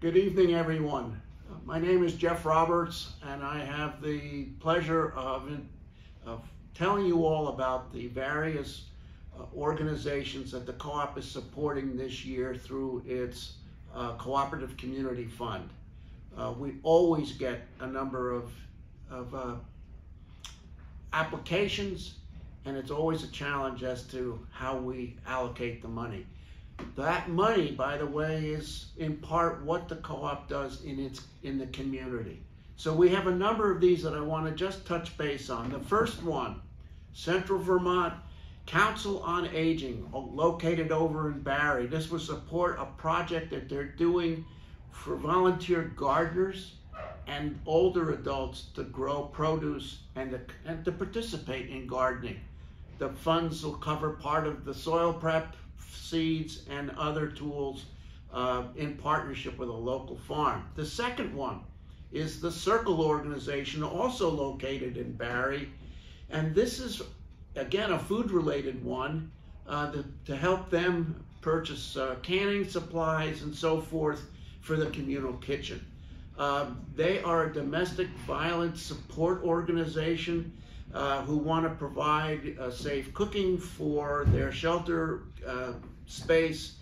Good evening, everyone. My name is Jeff Roberts, and I have the pleasure of, of telling you all about the various uh, organizations that the co-op is supporting this year through its uh, Cooperative Community Fund. Uh, we always get a number of, of uh, applications, and it's always a challenge as to how we allocate the money. That money, by the way, is in part what the co-op does in its in the community. So we have a number of these that I want to just touch base on. The first one, Central Vermont Council on Aging, located over in Barre. This will support a project that they're doing for volunteer gardeners and older adults to grow produce and to, and to participate in gardening. The funds will cover part of the soil prep, seeds, and other tools uh, in partnership with a local farm. The second one is the Circle organization, also located in Barre. And this is, again, a food-related one uh, to, to, help them purchase uh, canning supplies and so forth for the communal kitchen. Um, they are a domestic violence support organization uh, who want to provide uh, safe cooking for their shelter uh, space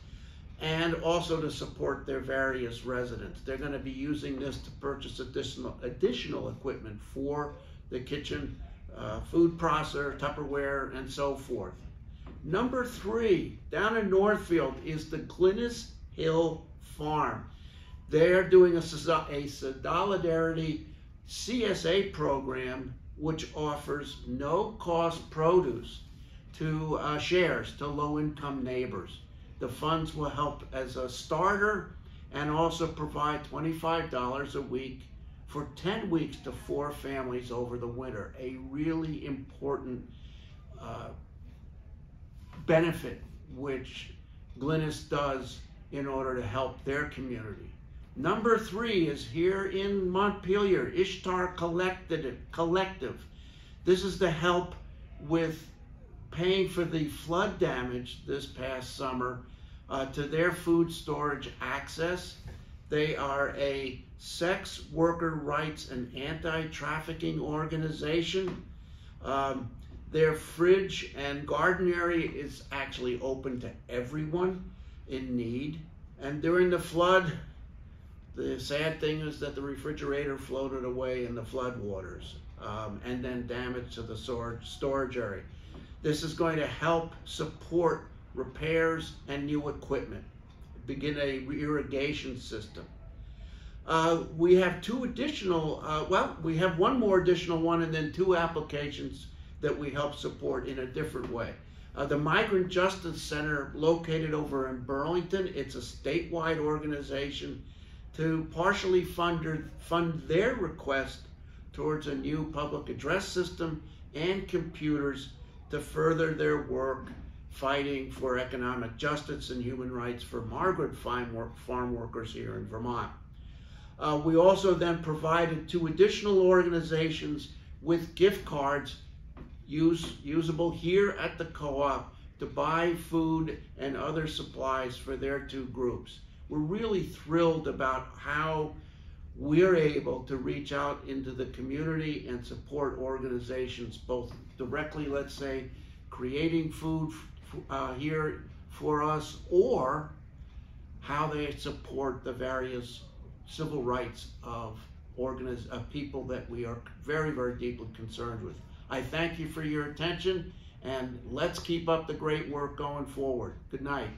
and also to support their various residents. They're going to be using this to purchase additional, additional equipment for the kitchen, uh, food processor, Tupperware, and so forth. Number three, down in Northfield, is the Glynis Hill Farm. They're doing a, a solidarity CSA program which offers no cost produce to uh, shares to low income neighbors. The funds will help as a starter and also provide $25 a week for 10 weeks to four families over the winter. A really important uh, benefit which Glynis does in order to help their community. Number three is here in Montpelier, Ishtar Collective. This is to help with paying for the flood damage this past summer uh, to their food storage access. They are a sex worker rights and anti-trafficking organization. Um, their fridge and garden area is actually open to everyone in need. And during the flood, the sad thing is that the refrigerator floated away in the floodwaters um, and then damage to the storage, area. This is going to help support repairs and new equipment, begin a irrigation system. Uh, we have two additional, uh, well, we have one more additional one and then two applications that we help support in a different way. Uh, the Migrant Justice Center located over in Burlington, it's a statewide organization to partially fund, fund their request towards a new public address system and computers to further their work fighting for economic justice and human rights for farm, farm workers here in Vermont. Uh, we also then provided two additional organizations with gift cards use, usable here at the co-op to buy food and other supplies for their two groups we're really thrilled about how we're able to reach out into the community and support organizations, both directly, let's say, creating food uh, here for us, or how they support the various civil rights of, organiz- of people that we are very, very deeply concerned with. I thank you for your attention, and let's keep up the great work going forward. Good night.